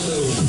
I'm